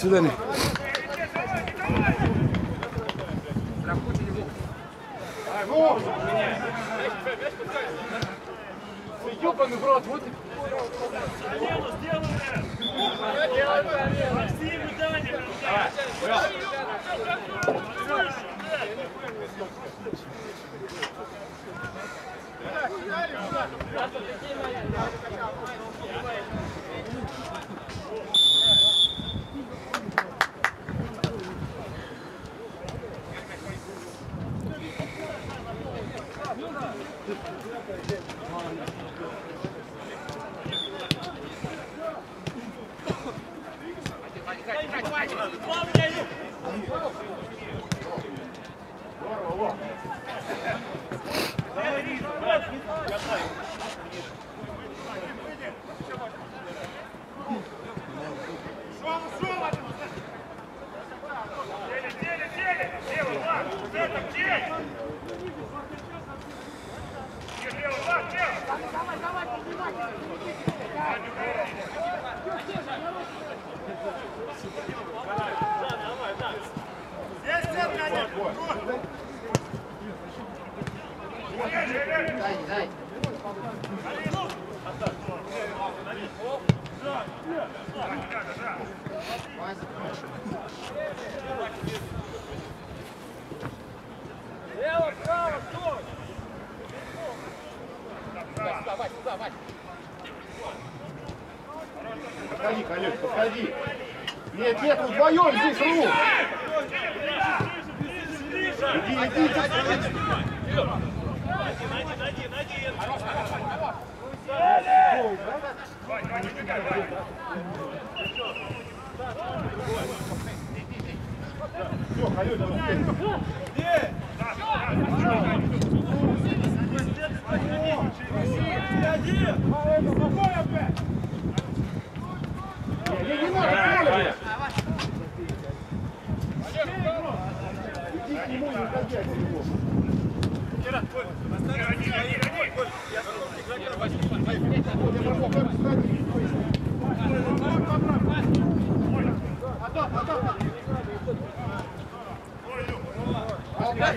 свидания. Ёбаный в рот, вот Подходи, Колек, подходи. Нет, нет, вдвоем здесь рук. Иди, иди, иди. Все, Колек, успей. Не, не надо, Коля! Иди к нему, не уходи от него.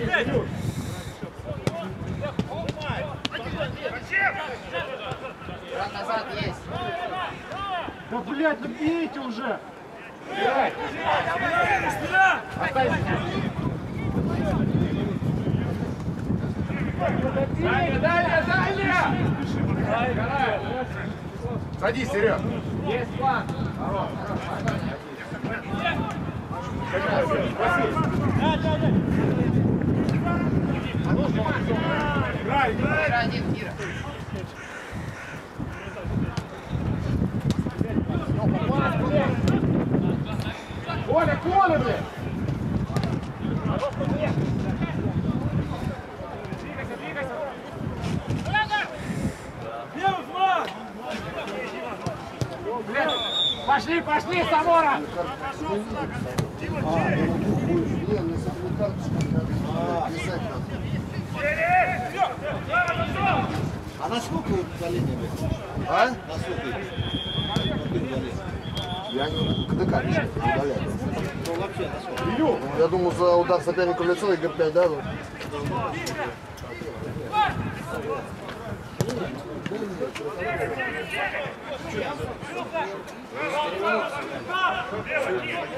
назад блядь, ну бейте уже! Дальше, дальше, дальше! Садись, Серег. Есть план. Уже один Кира. Коля, блядь! Пошли, пошли, Самора! А на сколько удаление? А? На сколько? Я не КДК не удаляю. Ну вообще Я думаю, за удар соперника в лицо игр 5 дадут.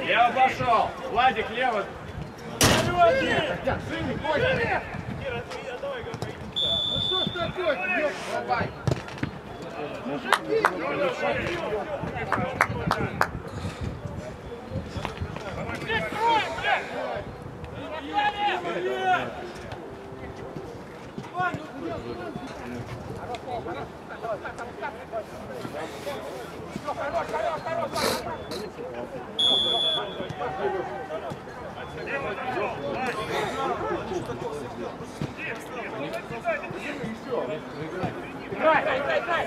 Лево пошел! Владик, лево! ну что ж такое? Давай. Ну Играй, играй, играй!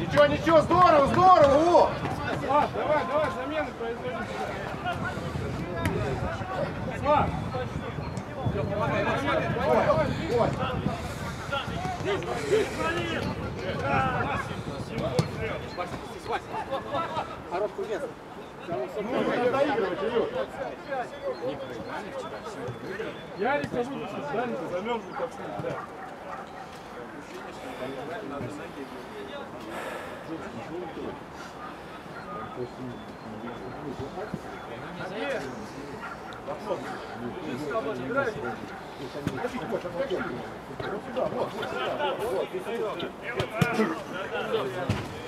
Ничего, ничего, здорово, здорово! Слав, давай, давай, замены производим. Слав! Ой, ой. Коробку вес. Нужно не доигрывать, Илюх. Ярик, замерзнут, как всегда. Вопрос. Вы с тобой играете?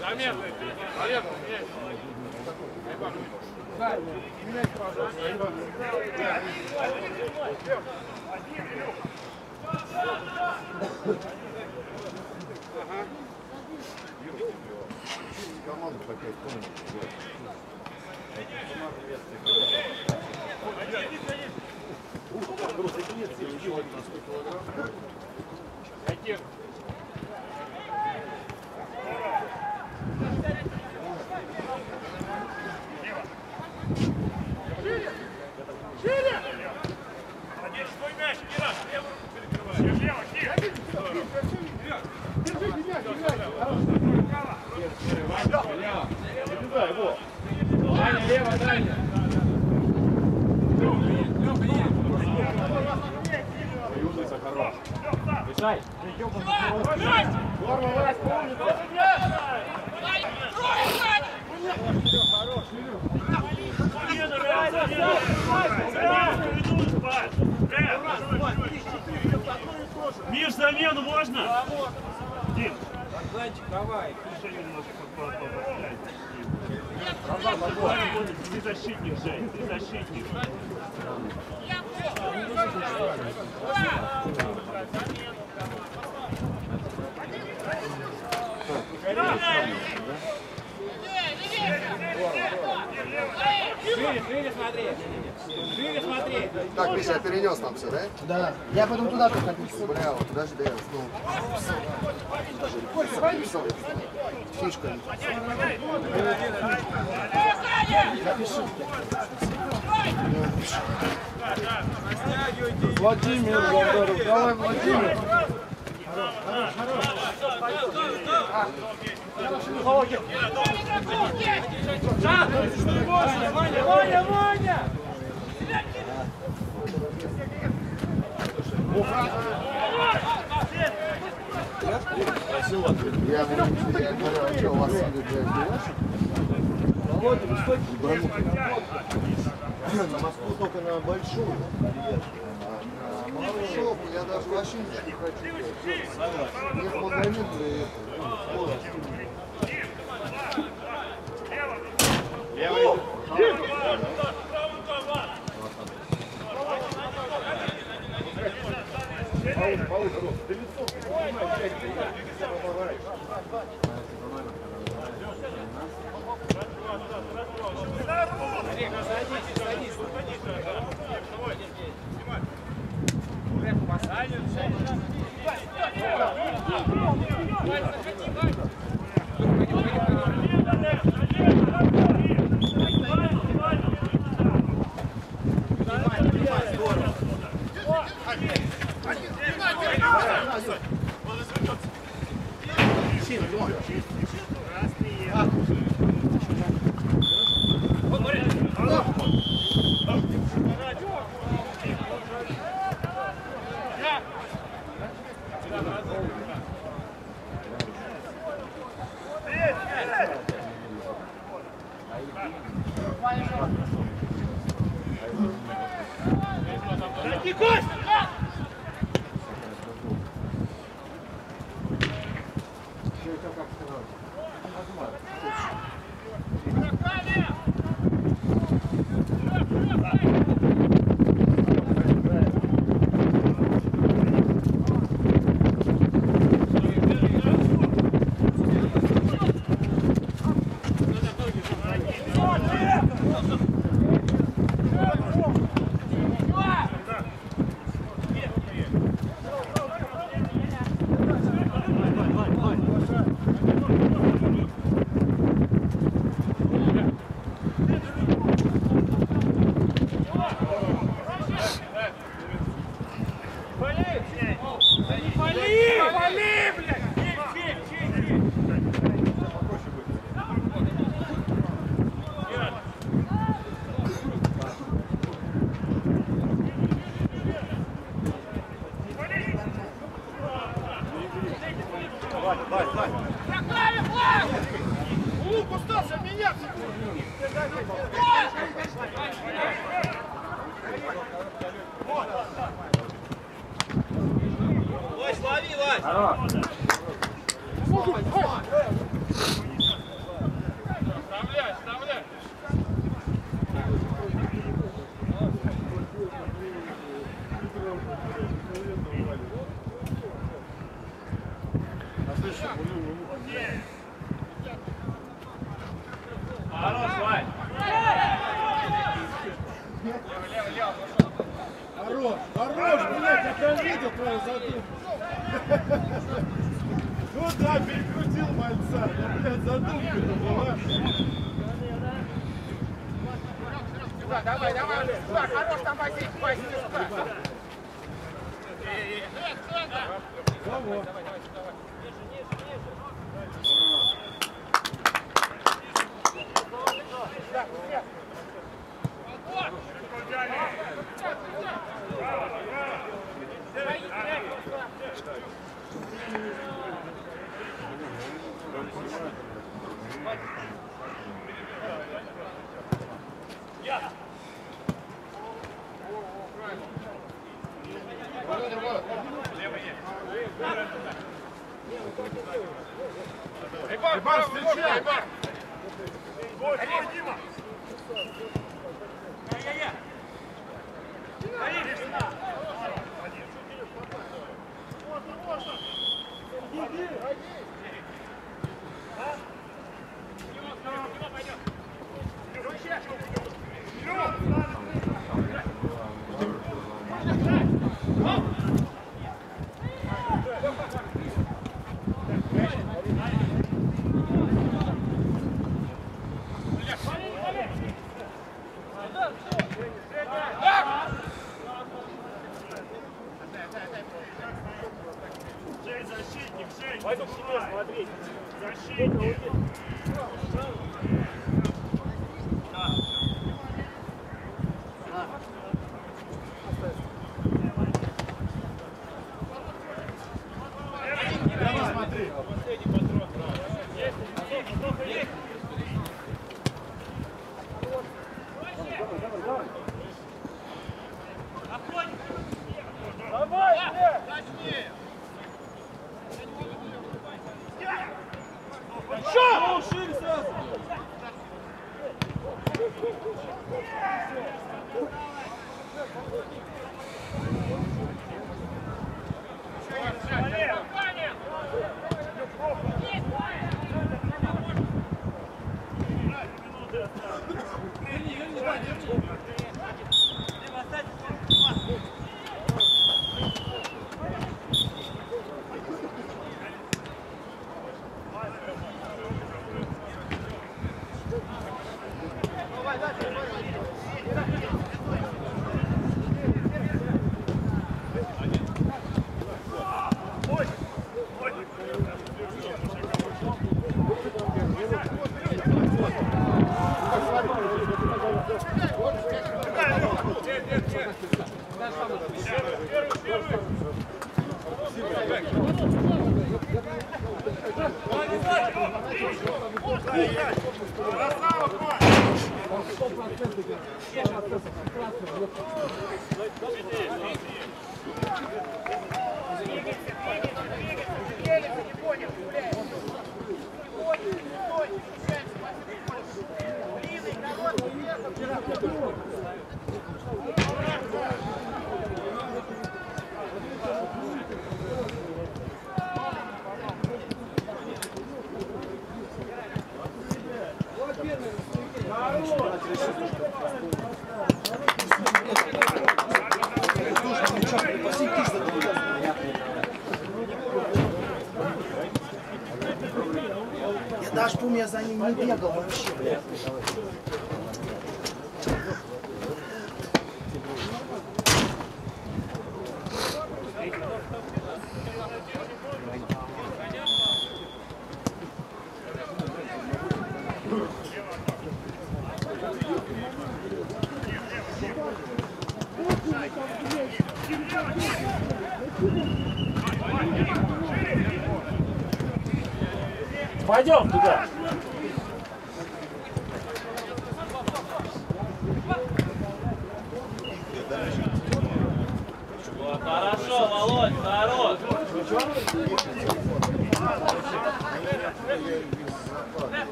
Заметно. Заметно. Да, меняйте, пожалуйста. Один, Илюх. команду по 5 комнат. Груз нет, я не делаю на 100 килограмм. Забегай, его. Даня, лево, Даня. Союзница хорош. Решай. Форма вас помнится. Хорош, Миш, замену можно? Да, можно. Дим. Зайчик, давай. Еще немножко подпадать. Ты защитник, Жень, ты защитник. Смотри, шире смотри. Так, Миша, перенес там все, да? Да. Я потом туда только отнесу. Бля, вот же да я снова. Фишка. Владимир Бондарев. Давай, Владимир. Хорош, хорош. Хорош, Ваня, Ваня, Ваня! Я говорю, а что, у вас Володя, высокий. На Москву только на большую. А на Малышовку я даже вообще не хочу. Мне погонит для этого. Левый. Здорово. 下去了。信。Пойду к себе смотреть. Защитник. Прямо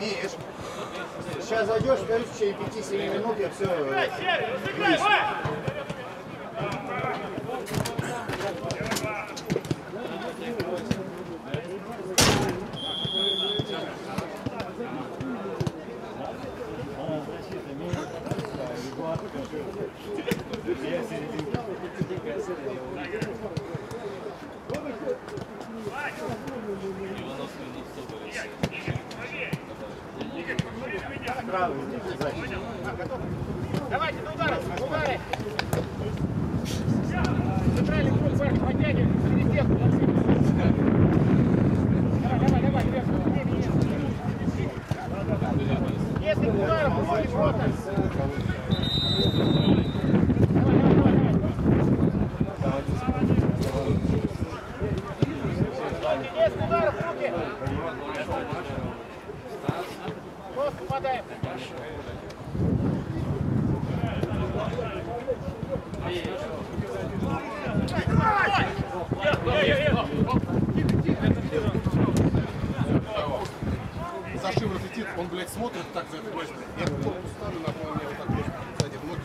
Миш, сейчас зайдешь, скажешь, в течение 5-7 минут я все... Давайте, до удара, удары. Центральный круг, вверх, подтягивай, перед Давай, давай, давай, вверх, Если ударом, уходи просто. Давай, давай, давай, давай. Если ударом, руки. Просто попадаем. За шиворот летит, он, блядь, смотрит так за это, блядь. Я корпус ставлю, нахуй, у меня вот так, блядь, сзади в ноги.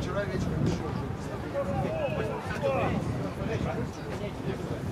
Вчера вечером Я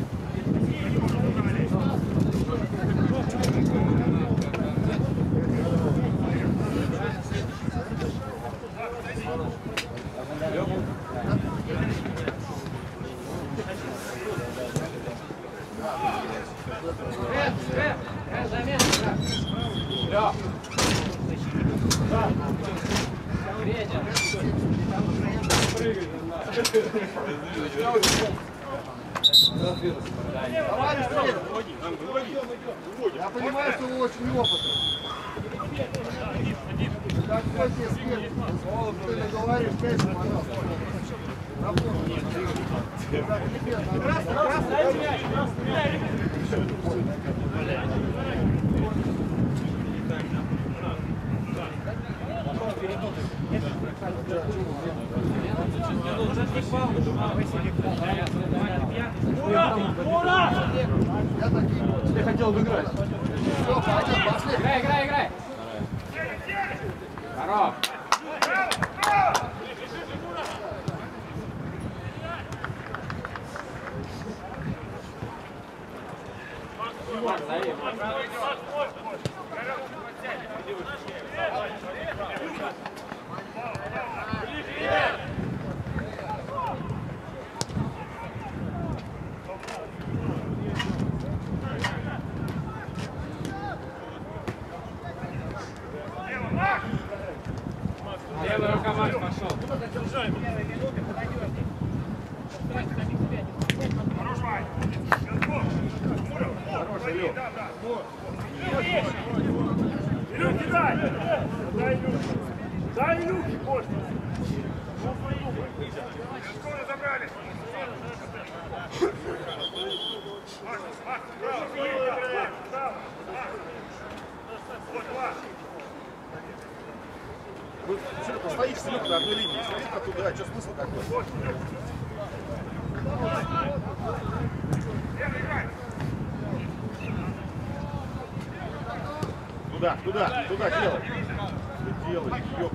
time. своих сидит на одной линии, сидит а туда, что смысл какой? Туда, туда, туда, делай. Что делай, ёб.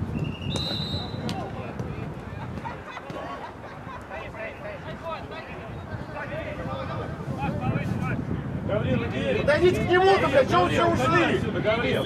Давлин, иди. Подойдите к нему-то, блядь, что вы все ушли? Гаврил.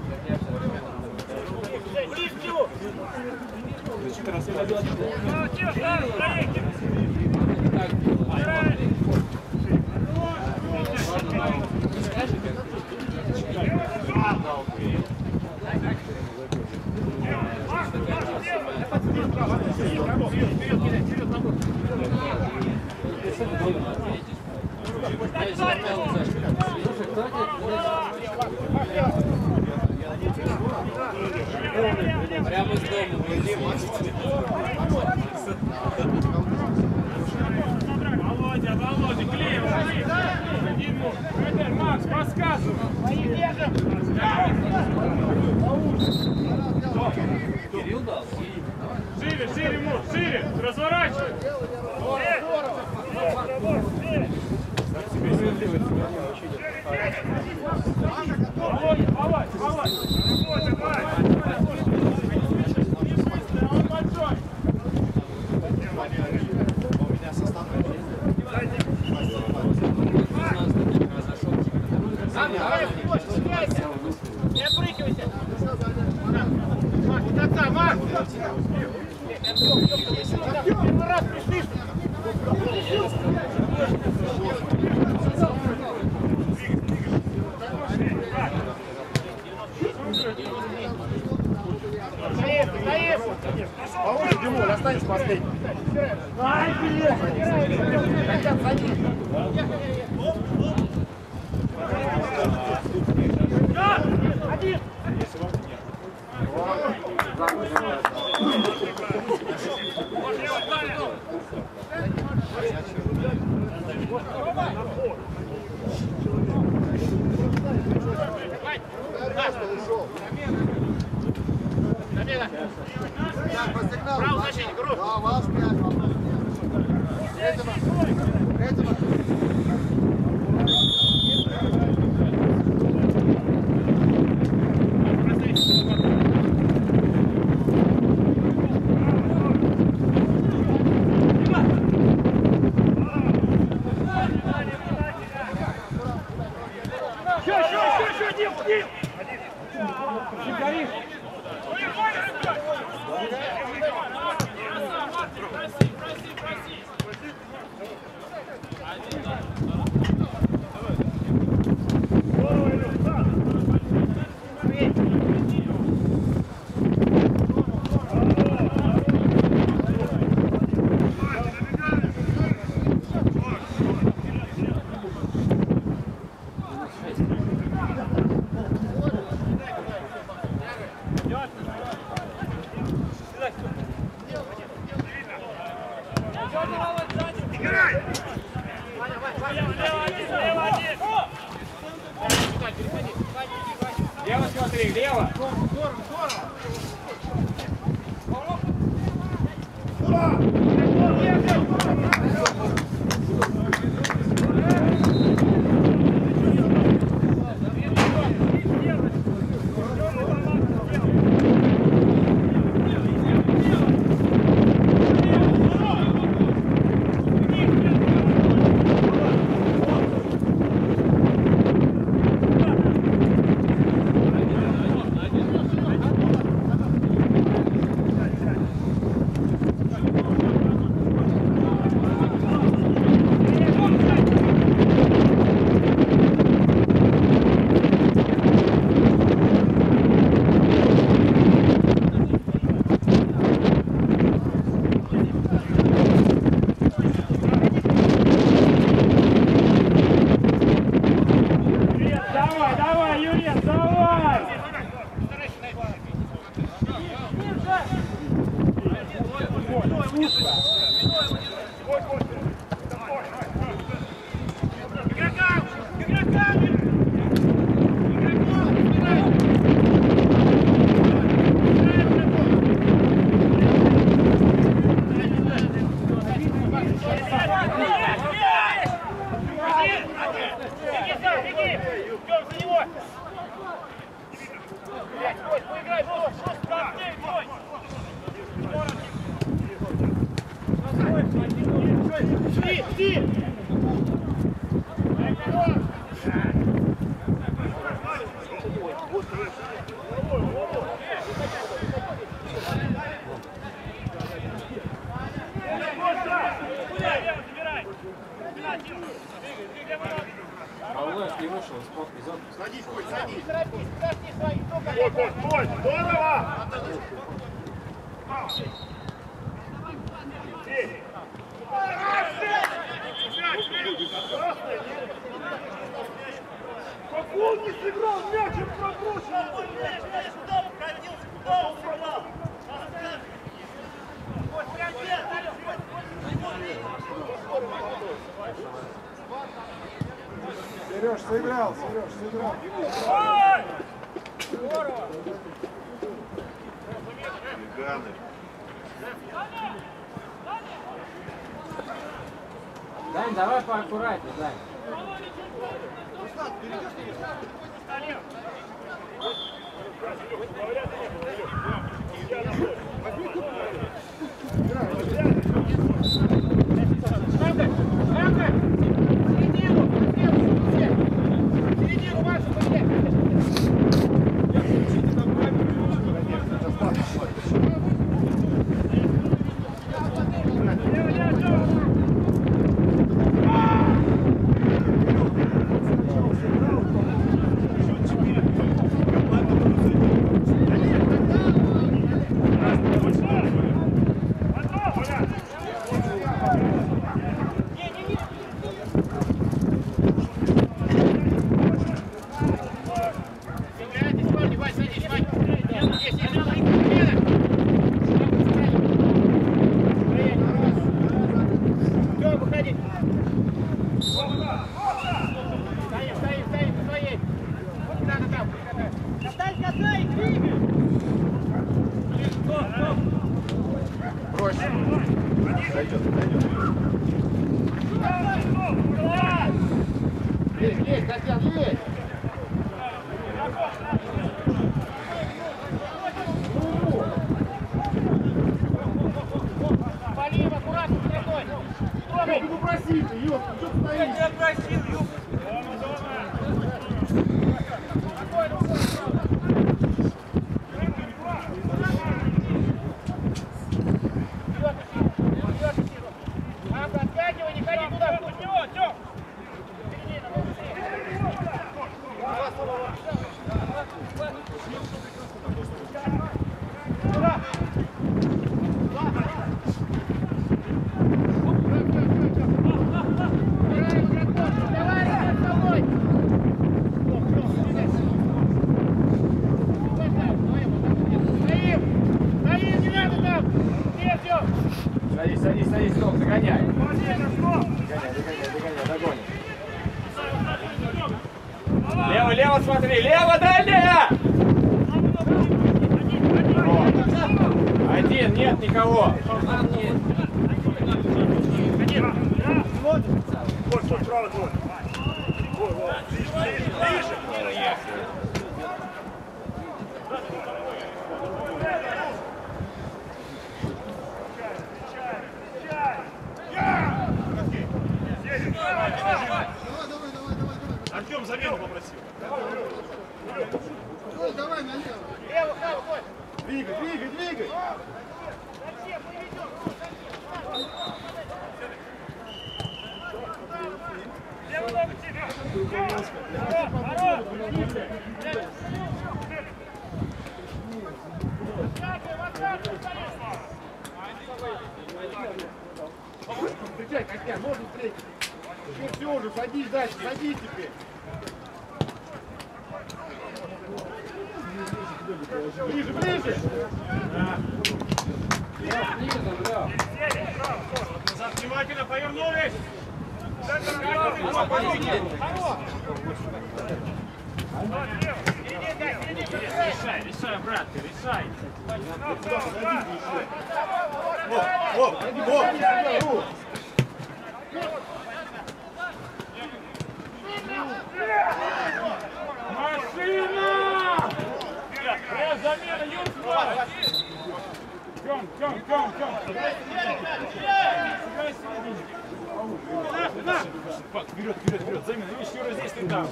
からそれ味わって。останешь последний. Ай, билет! Один! Вот, Полив, аккуратно, стрелой! Трогай! Я буду просить, Ёлка, что ты стоишь? Я тебя просил, Ёлка! встречай, Костя, можно встретить. Ну все уже, садись дальше, садись теперь. Ближе, ближе! Назад внимательно повернулись! Решай, решай, братка, решай! Во, во, во! Пресс, замена, Юрка! Тем, Тем, Тем, Тем! Сыграй середину! Вперед, вперед, вперед! Замена, видишь, Юра здесь, ты там!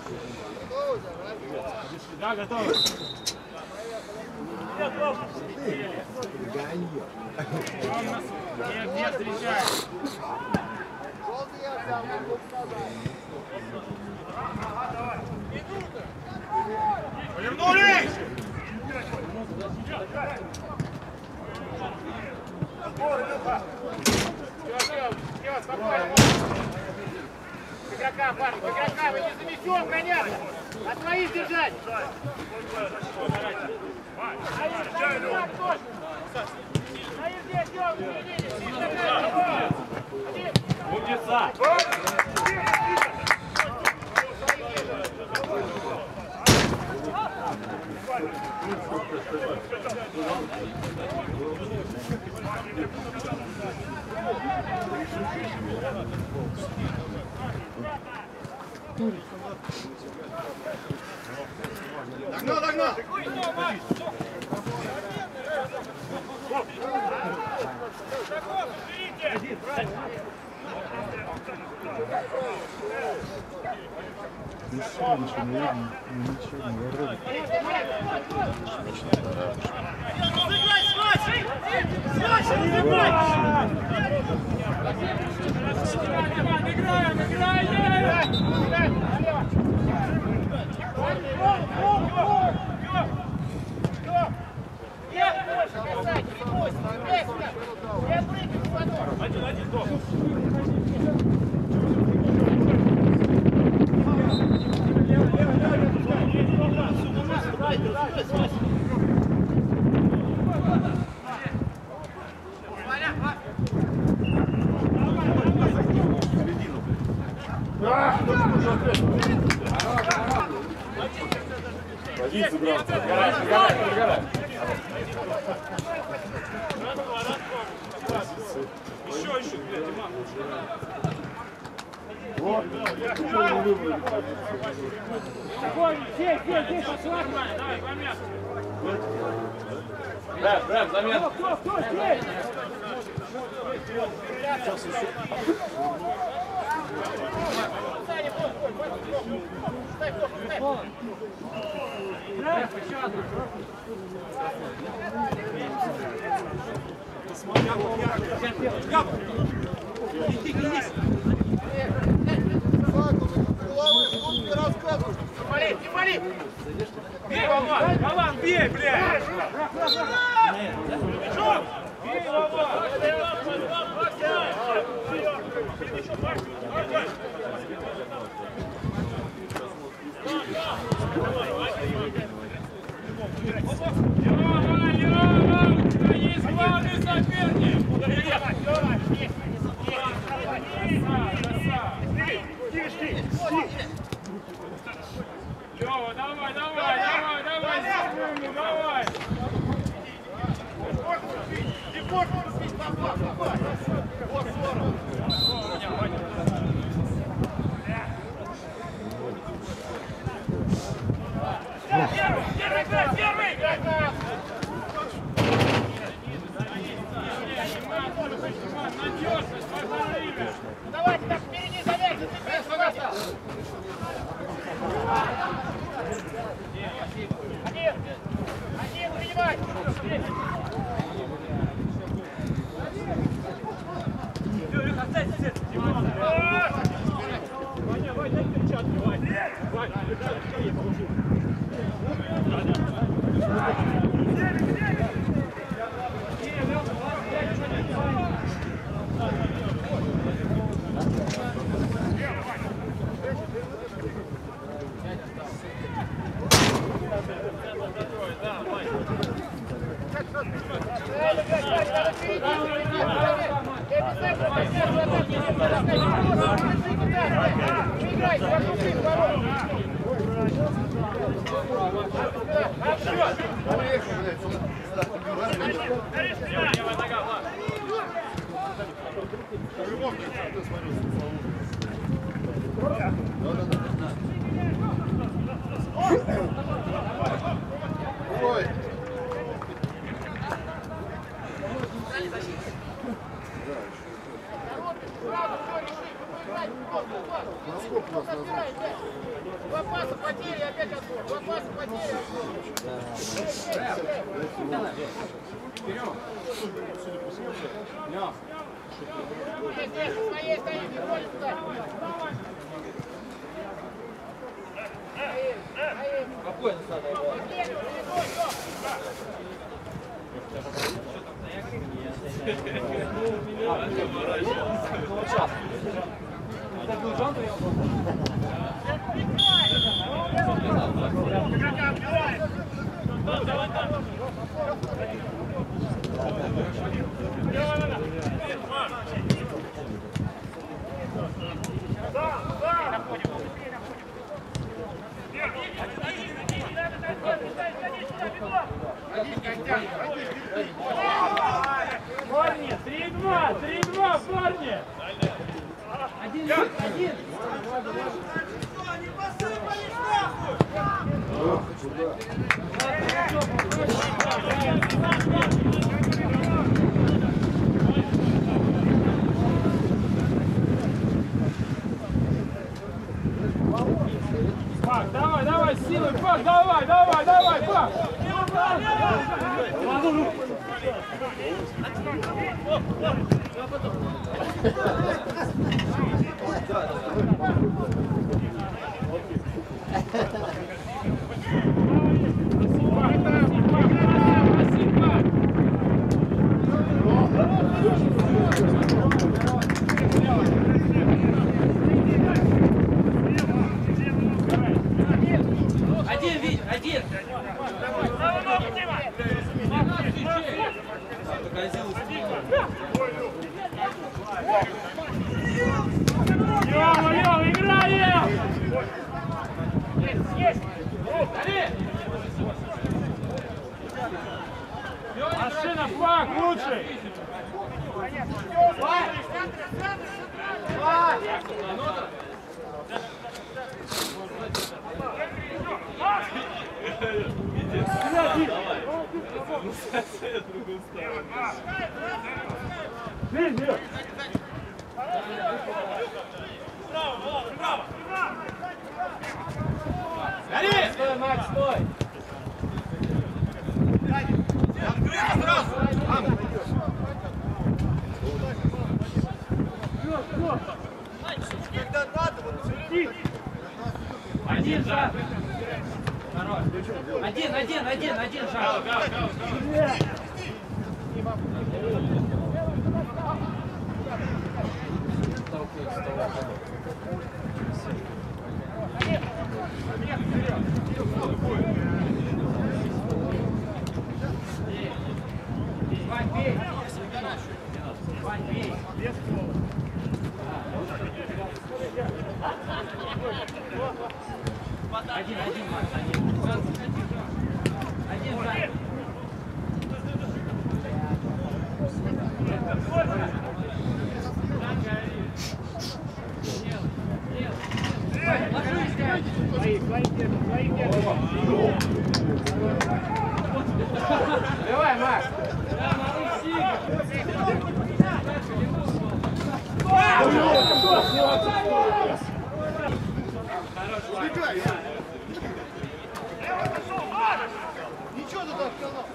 Да, готовы? Ганье. Он нас не встречает. Желтый я взял, могу сказать. Повернулись! Игрокам, парни, к игрокам, иди за мячом, гоняться. А своих держать. Умница. Догнал, догнал! Играем, играем! Один, один, до. Еще, еще, блядь, Диман. Спокойно, здесь, здесь, здесь, пошла. Давай, помят. Рэп, рэп, замена. Кто, кто, здесь? Вали, не вали! Бей, Вован! Вован, бей, блядь! Бежом! Бей, Вован! Лёва, Лёва, у тебя есть главный соперник. Лёва, давай, давай, давай, давай, секунду, давай. Первый, первый, играй, первый! Надежность, спокойно. Давайте так Насколько у нас назад? Забирай, блядь. Два паса потери, опять отбор. Два паса потери, отбор. Я здесь, со своей стоит, не более туда. Стоит, стоит. Спокойно надо его. Отлежу, иду, Парни, 3-2, 3-2, парни! Один, один. Brasil. Блин, блин. Стой, Макс, стой. Один шаг. Хорош. Один, один, один, один шаг. Вань, бей. Вань, бей. Один, один. Один, Вань. Свои, свои держат, свои держат. Давай, Макс. Ничего ты так сказал.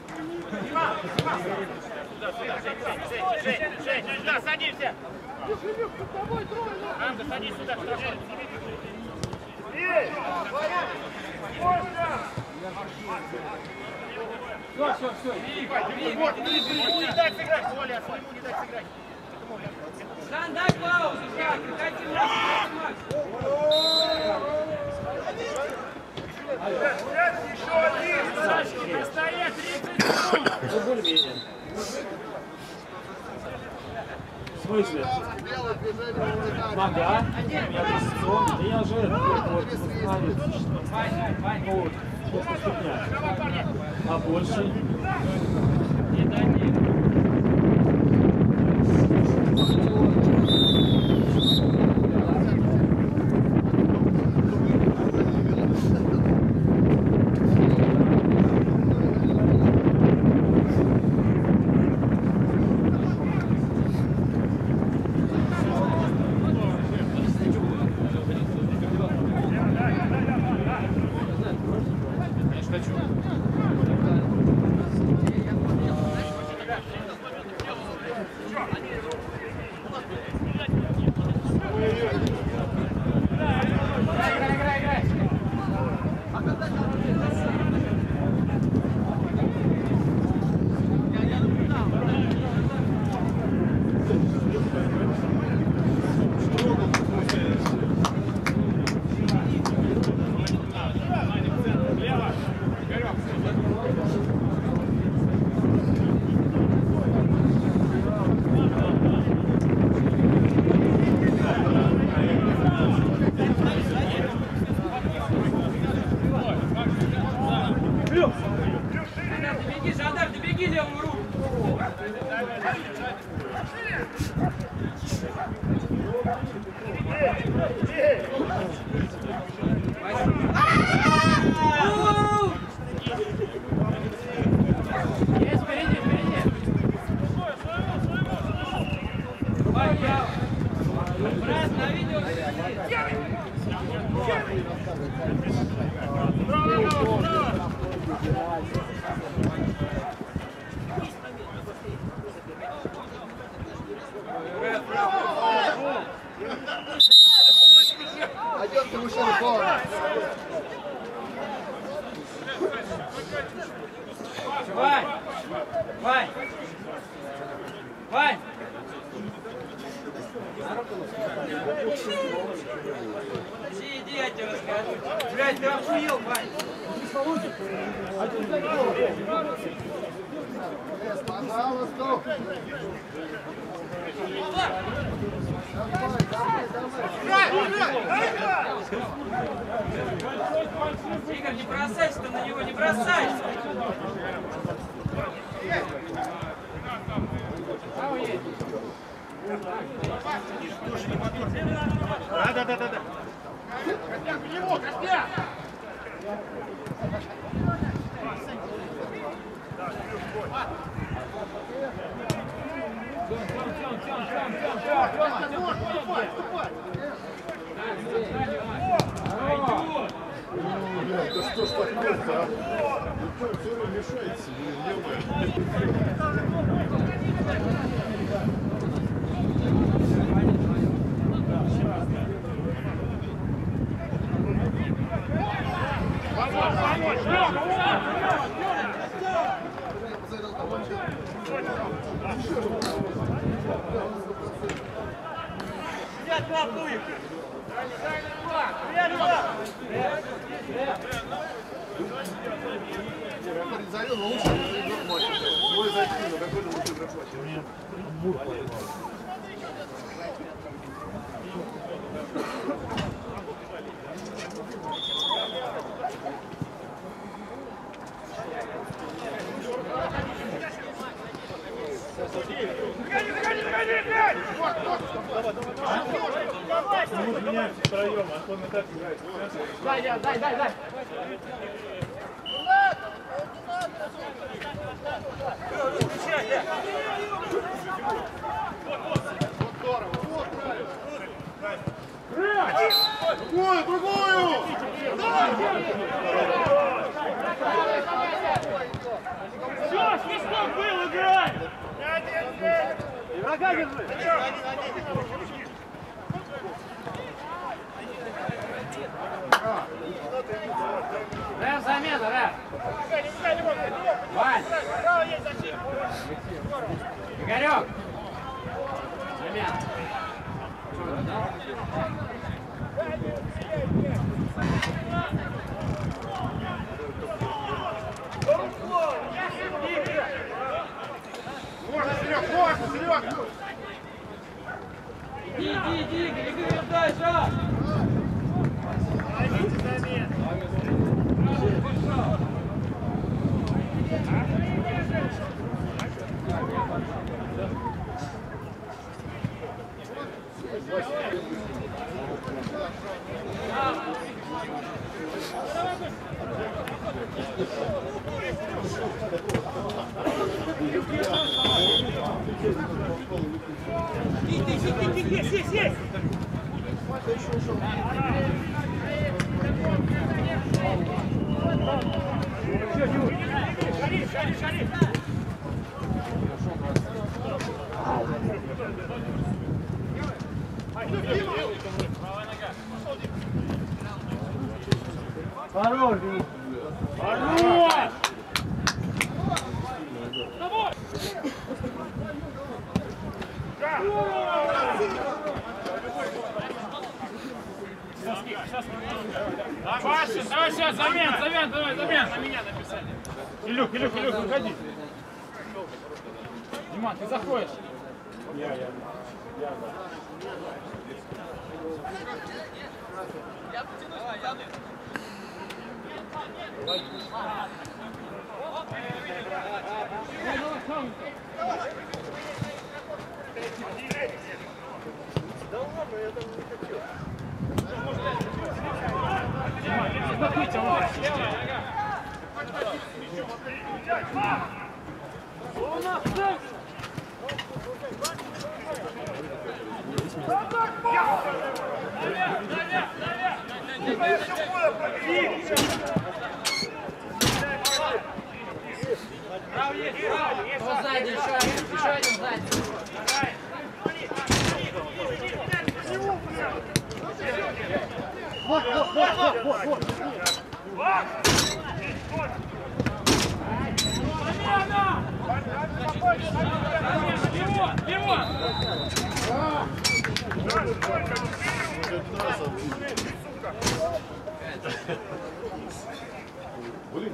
Жень, Жень, Жень, сюда, садимся. Рамка, садись сюда, сюда, Жень. Все, все, все. Не дать сыграть, Оля, своему не дать сыграть. Жан, дай паузу, Жан. Прекрати Макс, Макс. Стоять 30 секунд! В смысле? Нога? Я позиционный. Да я же вот, Вань, Ну, вот, просто ступня. А больше? не дай мне. Все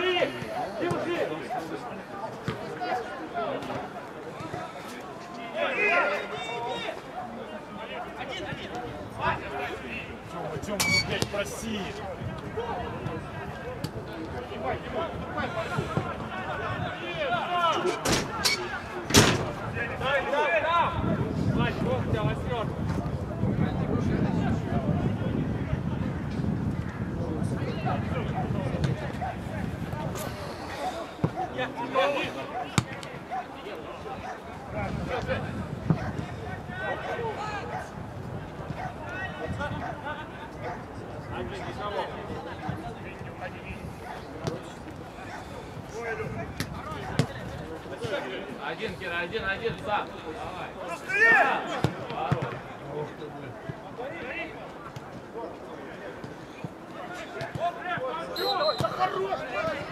Пошли! Тимофей! Тёма, Тёма, ну блядь, проси! Дай, дай, дай! Владь, вот у тебя восьмерка. Один, Кира, один, один, сам. Давай. Вань,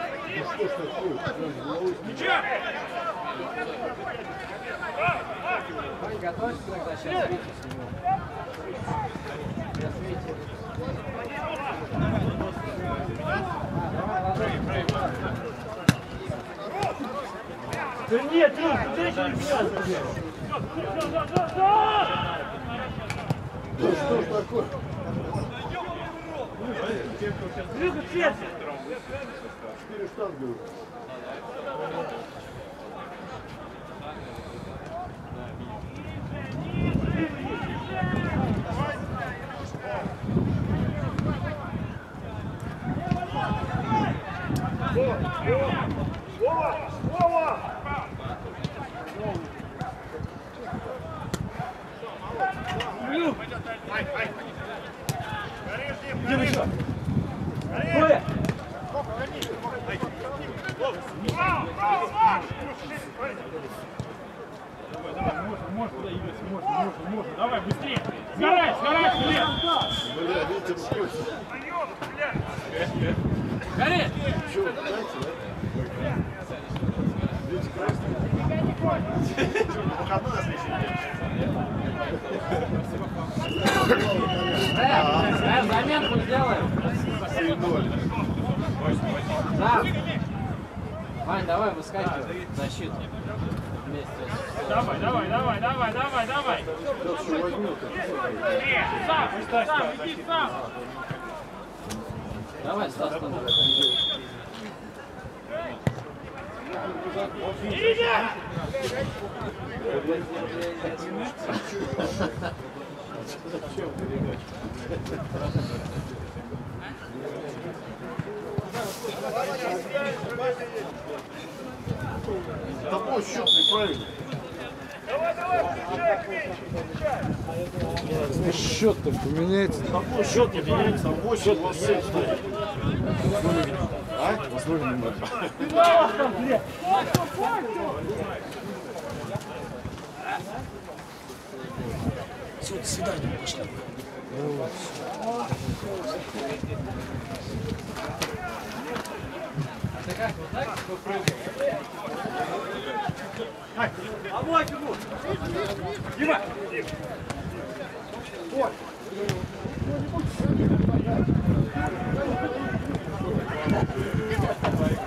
готовься тогда, сейчас Витю сниму. Сейчас Витю. Да нет, Люк, ты еще не меня Да что ж такое? Люка, цвет! Четыре штанги уже. Коля! Можно, можно, куда ебется, можно, можно. Давай, быстрее. Сгорай, сгорай, блин. Бля, видите, рукой. Гори. Что, дайте, да? Видите, красный. Э, э, заменку сделаем. 7-0. Да. Вань, давай выскакивай защиту. Давай, давай, давай, давай, давай, давай. Сам, сам, иди сам. Давай, Стас, подавай. Такой счет неправильный. Счет-то поменяется. Такой счет не меняется, а 8 у вас 7 стоит. А? Все, до свидания, пошли. Дима! Вот!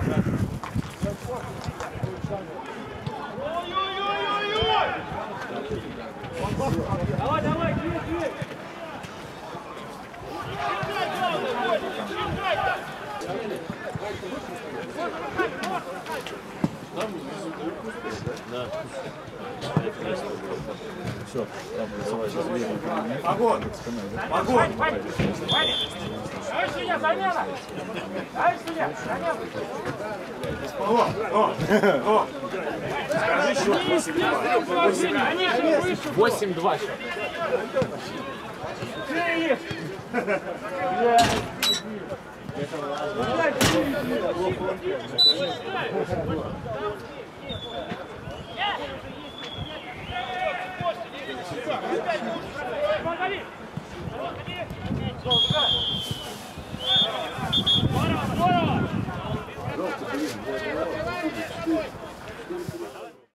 Thank you. Огонь! Огонь! Давай судья, замена! Давай судья, замена! О, о, о! Скажи счет 8 8-2 счет. Здорово, здорово!